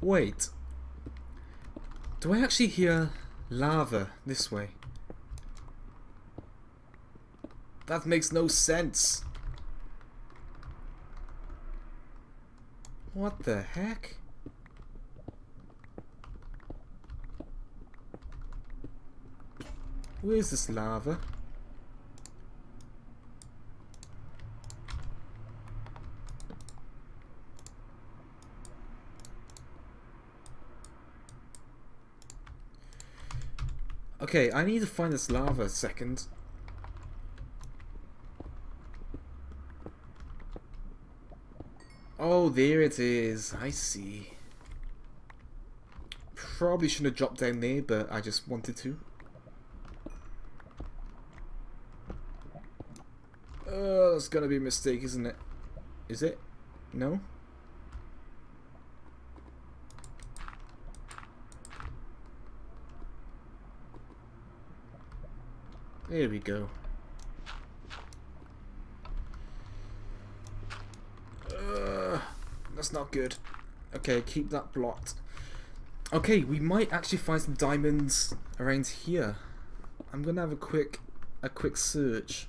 Wait. Do I actually hear lava this way? That makes no sense. What the heck? Where's this lava? Okay, I need to find this lava second. Oh, there it is. I see. Probably shouldn't have dropped down there, but I just wanted to. Oh, that's gonna be a mistake, isn't it? Is it? No? There we go. Uh, that's not good. Okay, keep that blocked. Okay, we might actually find some diamonds around here. I'm gonna have a quick a quick search.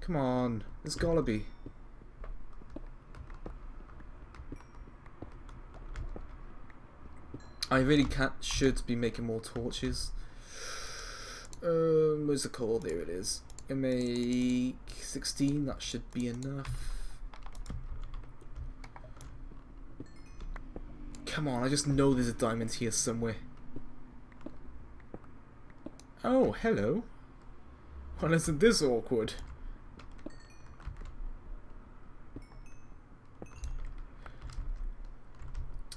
Come on, there's gotta be. I really can't, should be making more torches. Um, where's the coal? There it is. I make 16, that should be enough. Come on, I just know there's a diamond here somewhere. Oh, hello. Well, isn't this awkward?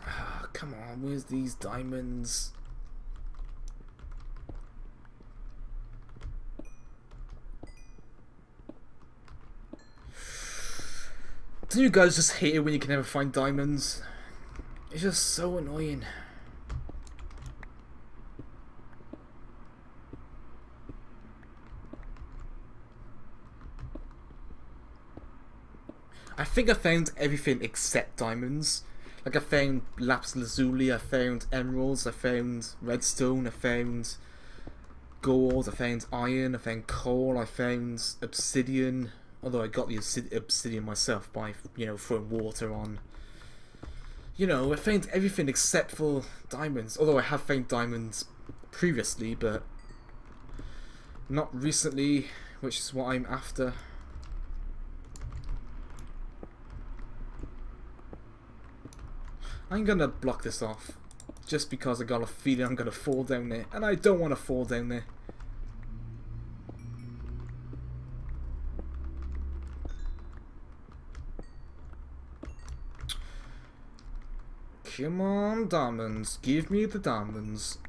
Ah, come on, where's these diamonds? Don't you guys just hate it when you can never find diamonds? It's just so annoying. I think I found everything except diamonds. Like I found lapis lazuli, I found emeralds, I found redstone, I found gold, I found iron, I found coal, I found obsidian. Although I got the obsidian myself by, you know, throwing water on. You know, I found everything except for diamonds. Although I have found diamonds previously, but not recently, which is what I'm after. I'm gonna block this off. Just because I got a feeling I'm gonna fall down there. And I don't want to fall down there. Come on, diamonds. Give me the diamonds.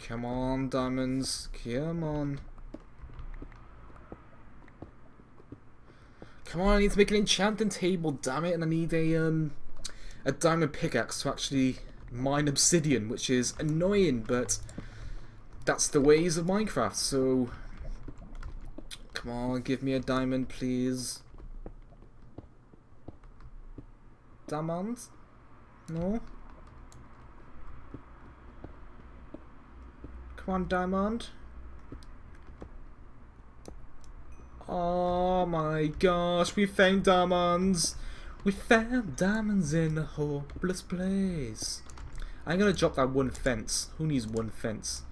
Come on, diamonds. Come on. Come on, I need to make an enchanting table, damn it, and I need a um a diamond pickaxe to actually mine obsidian, which is annoying, but that's the ways of Minecraft, so come on, give me a diamond, please. Diamond? No? Come on, diamond. Oh Oh my gosh, we found diamonds! We found diamonds in a hopeless place. I'm gonna drop that one fence. Who needs one fence?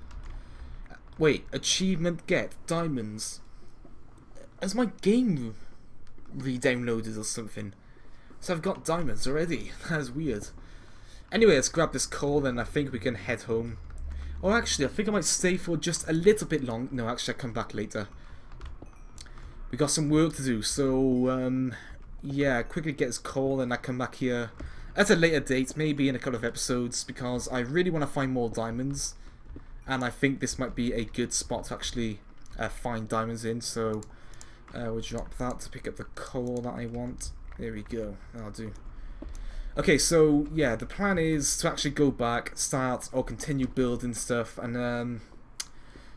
Wait, achievement get diamonds. Has my game re-downloaded or something? So I've got diamonds already. That's weird. Anyway, let's grab this coal and I think we can head home. Or actually, I think I might stay for just a little bit long. No, actually, I'll come back later. We got some work to do, so um, yeah, quickly get his coal and I come back here at a later date, maybe in a couple of episodes, because I really want to find more diamonds, and I think this might be a good spot to actually uh, find diamonds in, so uh, we'll drop that to pick up the coal that I want. There we go, that'll do. Okay, so yeah, the plan is to actually go back, start or continue building stuff, and um,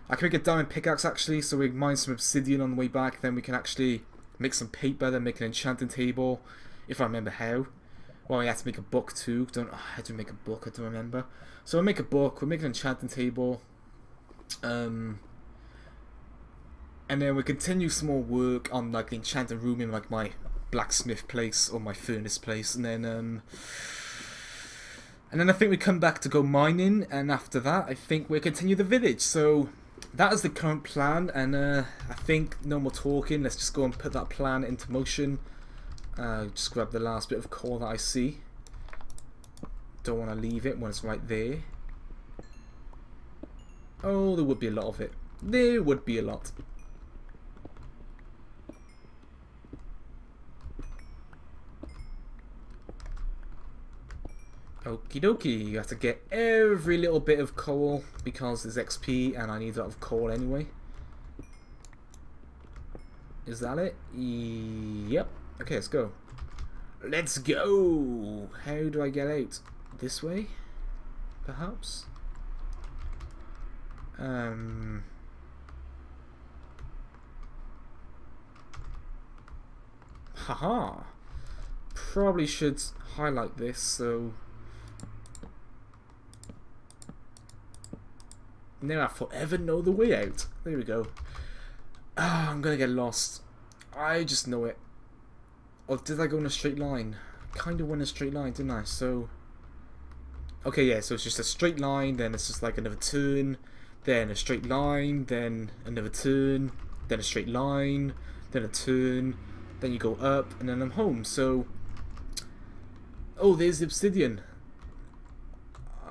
I can make a diamond pickaxe actually, so we mine some obsidian on the way back, then we can actually make some paper, then make an enchanting table, if I remember how. Well, we have to make a book too. Don't oh, how do we make a book? I don't remember. So we'll make a book. We'll make an enchanting table. Um, and then we continue some more work on like the enchanting room in like my blacksmith place or my furnace place, and then um, and then I think we come back to go mining, and after that, I think we continue the village. So that is the current plan, and uh, I think no more talking. Let's just go and put that plan into motion. Uh, just grab the last bit of coal that I see. Don't want to leave it when it's right there. Oh, there would be a lot of it. There would be a lot. Okie dokie, you have to get every little bit of coal because there's XP and I need a lot of coal anyway. Is that it? Yep. Okay, let's go. Let's go! How do I get out? This way? Perhaps? Um... Haha! Probably should highlight this so... Now I forever know the way out. There we go. Ah, I'm gonna get lost. I just know it. Or did I go in a straight line? Kind of went a straight line, didn't I? So... Okay, yeah, so it's just a straight line, then it's just like another turn, then a straight line, then another turn, then a straight line, then a turn, then you go up, and then I'm home, so... Oh, there's the obsidian.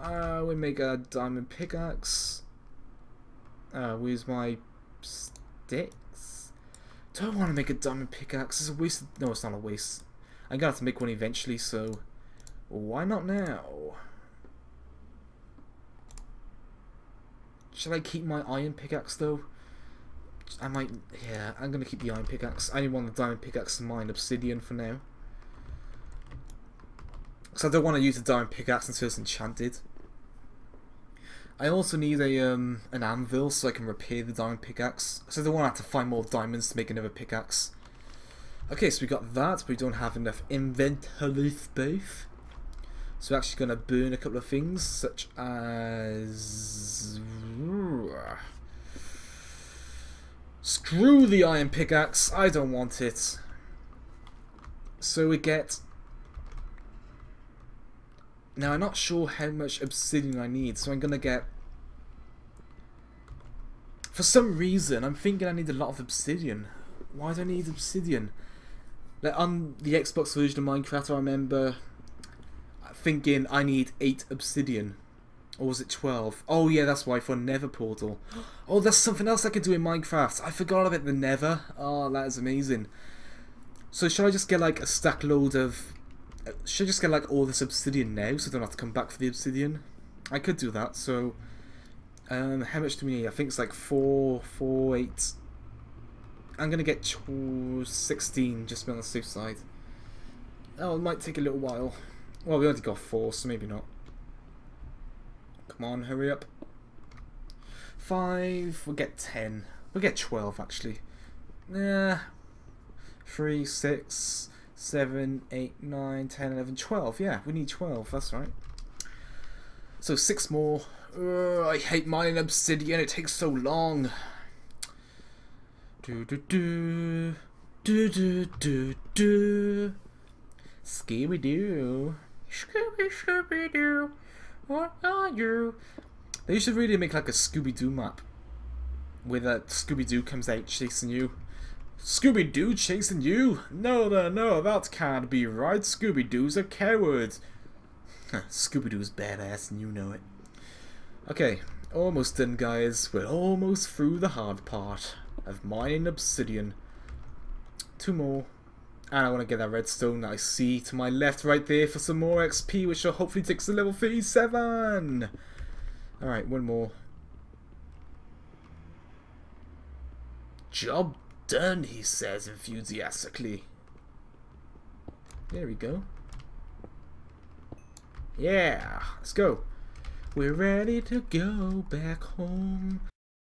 Uh, we make a diamond pickaxe. Uh, where's my sticks? Do I want to make a diamond pickaxe? It's a waste. Of, no, it's not a waste. I'm gonna have to make one eventually, so why not now? Should I keep my iron pickaxe though? I might. Yeah, I'm gonna keep the iron pickaxe. I only want the diamond pickaxe to mine obsidian for now. Because I don't want to use the diamond pickaxe until it's enchanted. I also need a um, an anvil so I can repair the diamond pickaxe. So I don't want to have to find more diamonds to make another pickaxe. Okay, so we got that, but we don't have enough inventory space. So we're actually going to burn a couple of things, such as... Screw the iron pickaxe, I don't want it. So we get now I'm not sure how much obsidian I need, so I'm gonna get... For some reason, I'm thinking I need a lot of obsidian. Why do I need obsidian? Like on the Xbox version of Minecraft, I remember thinking I need 8 obsidian. Or was it 12? Oh yeah, that's why, for Nether Portal. Oh, that's something else I could do in Minecraft. I forgot about the Nether. Oh, that is amazing. So should I just get like a stack load of should I just get like all this obsidian now so I don't have to come back for the obsidian? I could do that, so um, how much do we need? I think it's like four, four, eight. I'm gonna get 16 just to be on the safe side. Oh, it might take a little while. Well, we only got four, so maybe not. Come on, hurry up. Five, we'll get ten. We'll get 12 actually. Yeah. Three, six, 7, 8, 9, 10, 11, 12. Yeah, we need 12, that's right. So six more. Ugh, I hate mining obsidian, it takes so long. Do do do. Do do do do. Scooby Doo. Scooby Scooby Doo. What are you? They should really make like a Scooby Doo map. Where that Scooby Doo comes out chasing you. Scooby-Doo chasing you? No, no, no, that can't be right. Scooby-Doo's a coward. Scooby-Doo's badass and you know it. Okay, almost done guys. We're almost through the hard part of mining obsidian. Two more. And I want to get that redstone that I see to my left right there for some more XP, which will hopefully take us to level 37. Alright, one more. Job done, he says enthusiastically. There we go. Yeah, let's go. We're ready to go back home.